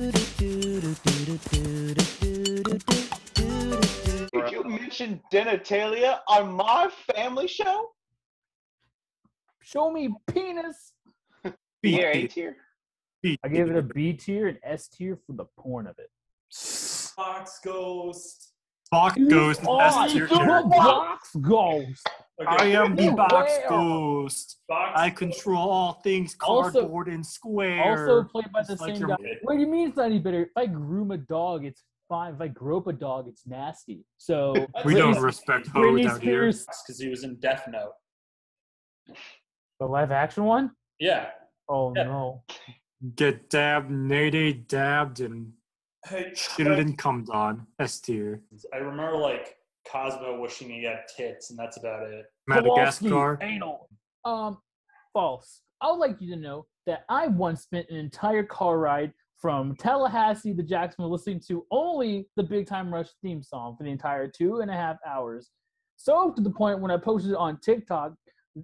Did you mention genitalia on my family show? Show me penis. B B A tier. I gave it a B tier. B and S tier for the porn of it. Fox Ghost. Box Ghost Oh, S tier the character. Box ghost. I am the box ghost. Fox I Ghost. control all things Also- cardboard and square. Also played by the Just like same your- guy. What do you mean it's not any better? If I groom a dog, it's fine. If I grope a dog, it's nasty. So we don't respect hoes Britney out here. Because he was in Death Note. the live action one. Yeah. Oh Yeah. no! Get dabbed, nade dabbed, and Hey, shitted and comes on. S tier. I remember like Cosmo wishing he had tits, and that's about it. Madagascar. Anal. Um, false. I would like you to know that I once spent an entire car ride from Tallahassee to Jacksonville listening to only the Big Time Rush theme song for the entire two and a half hours. So to the point when I posted it on TikTok,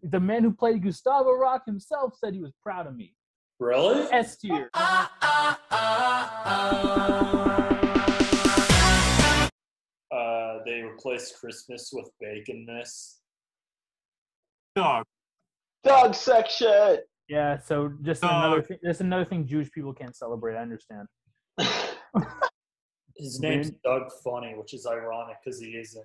the man who played Gustavo Rocque himself said he was proud of me. Really? S tier. Ah, ah, ah, they Christmas with baconness. Dog. Dog section. Yeah, so just Dog. another thing. That's another thing Jewish people can't celebrate. I understand. His name's Really? Doug Funnie, which is ironic because he isn't.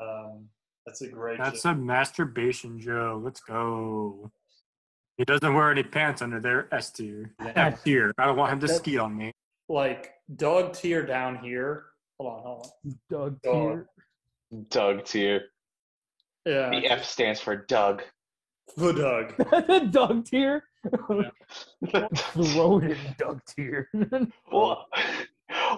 Um, that's a great. That's joke. a masturbation joke. Let's go. He doesn't wear any pants under there. S tier. F tier. I don't want him to That- ski on me. like dog tier down here. Hold on, hold on. Doug Dog. tier. Doug tier. Yeah, The F stands for Doug. the Doug. the dog tier. Throated dog tier. Well,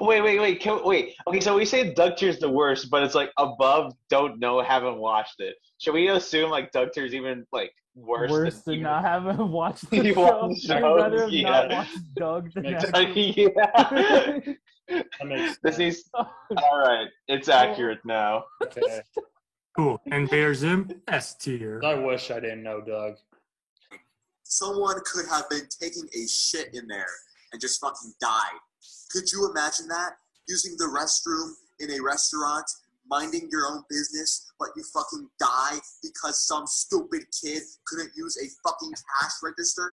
wait, wait, wait, can, wait. Okay, so we say Doug tier's the worst, but it's like above. Don't know, haven't watched it. Should we assume like Doug tier's even like worse? Worse than even- not having watched the You show. watched the I'd rather have not yeah. watched Doug than Makes actually- yeah. That makes this is. All right, it's accurate now. Okay. Cool. Invader Zim. S tier. I wish I didn't know Doug. someone could have been taking a shit in there and just fucking died. Could you imagine that? Using the restroom in a restaurant, minding your own business, but you fucking die because some stupid kid couldn't use a fucking cash register?